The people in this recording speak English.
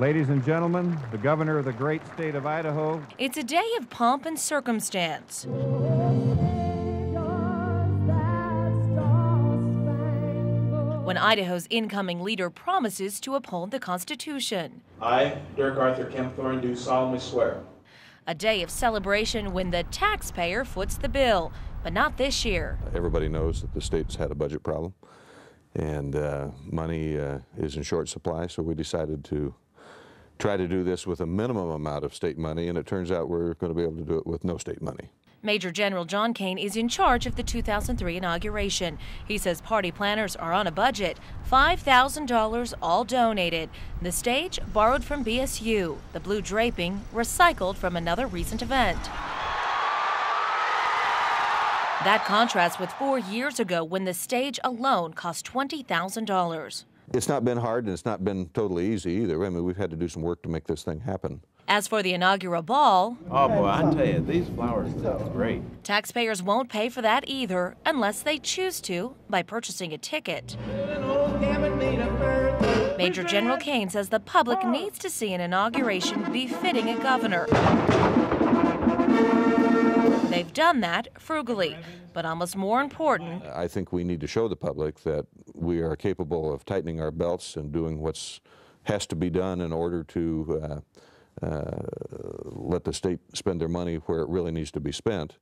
Ladies and gentlemen, the governor of the great state of Idaho. It's a day of pomp and circumstance. When Idaho's incoming leader promises to uphold the Constitution. I, Dirk Arthur Kempthorne, do solemnly swear. A day of celebration when the taxpayer foots the bill, but not this year. Everybody knows that the state's had a budget problem and uh, money uh, is in short supply, so we decided to try to do this with a minimum amount of state money, and it turns out we're going to be able to do it with no state money. Major General John Kane is in charge of the 2003 inauguration. He says party planners are on a budget, $5,000 all donated. The stage borrowed from BSU, the blue draping recycled from another recent event. That contrasts with four years ago when the stage alone cost $20,000. It's not been hard and it's not been totally easy either. I mean, we've had to do some work to make this thing happen. As for the inaugural ball, Oh boy, I tell you, these flowers look great. taxpayers won't pay for that either unless they choose to by purchasing a ticket. Major General Kane says the public needs to see an inauguration befitting a governor. Done that frugally, but almost more important, I think we need to show the public that we are capable of tightening our belts and doing what's has to be done in order to uh, uh, let the state spend their money where it really needs to be spent.